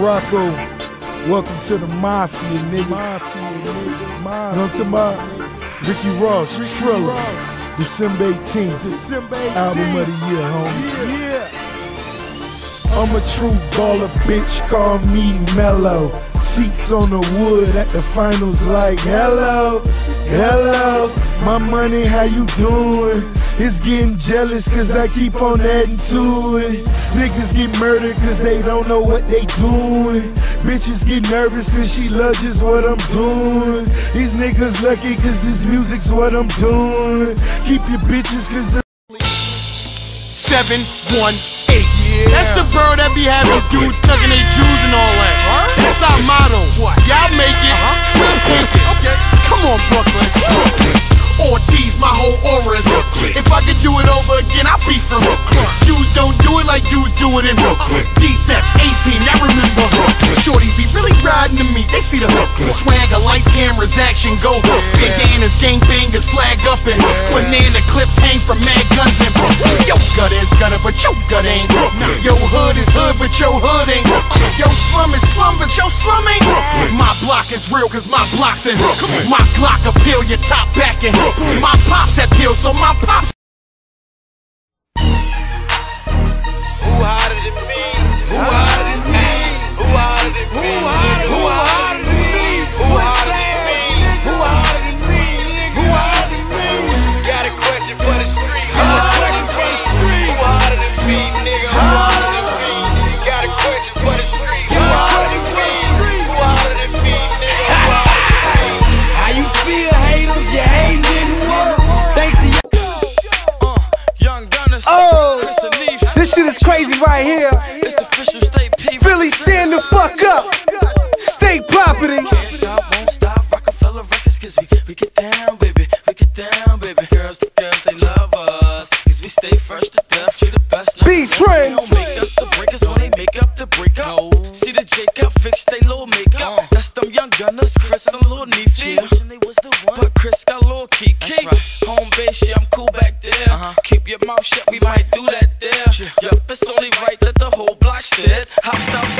Rocco, welcome to the Mafia, nigga. Mafia, nigga. Mafia. You know what I'm talking about? Ricky Ross, Trilla, December 18th, December 18th. album of the year, homie. Yeah. I'm a true baller, bitch, call me mellow. Seats on the wood at the finals, like hello, hello. My money, how you doing? It's getting jealous cause I keep on adding to it. Niggas get murdered cause they don't know what they doing. Bitches get nervous cause she loves just what I'm doing. These niggas lucky cause this music's what I'm doing. Keep your bitches cause the seven one eight. Yeah. That's the bird that be having dudes tugging their Jews and all that. That's our motto. Do it in D-Seps, 18, I remember Shorties be really riding to me, they see the The swagger, lights, cameras, action, go Bandanas, gangbangers, flag up and Banana clips hang from mad guns and Yo gut is gutter, but your gut ain't Yo hood is hood, but your hood ain't Yo slum is slum, but your slum ain't My block is real, cause my block's in My Glock appeal, your top back and My pops pill, so my pops This shit is crazy right here. It's official state. Philly, stand the fuck up. State property. Can't stop, won't stop. Roc-A-Fella Records, cause we, we get down, baby. We get down, baby. Girls to girls, they love us. Cause we stay fresh to death. We the best. B-Trains. They don't make us the breakers when they make up the breakup. See the Jacob fix they Your mouth shut, we might do that there. Yup, it's only right that the whole block stared. Hopped out